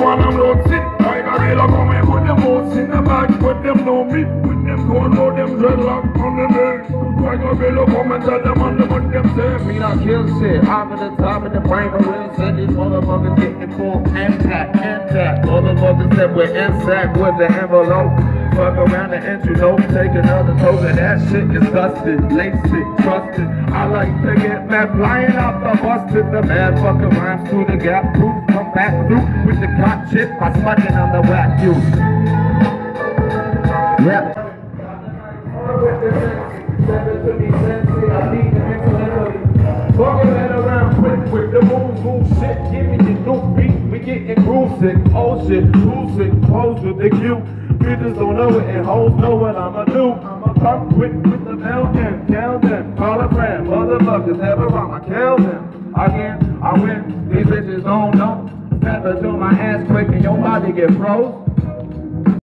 one I'm not sit Like a real come and put them boats in the back Put them no meat, put them don't them dreadlock on the neck Like a real come and tell them on the what them say Me not kill shit, I'm at the top of the brain for real Said these motherfuckers getting full impact, impact Motherfuckers that were inside with the envelope Fuck around the entry note, take another token. That shit is dusted, laced, trusted. I like to get mad, flying off the bus to The mad fucking rhymes through the gap, proof, come back through cop chip. I smudging on the whack you. Yep. With the move, move shit. Give me the new beat. We getting groove sick. Oh shit, groove sick. Pose with the cue. Bitches don't know it and hoes know what I'ma do. I'ma come quick with the mountain. Count them. Call a friend. Motherfuckers never wrong. I kill them. Again, I win. These bitches don't know. Never do my ass quick and your body get froze.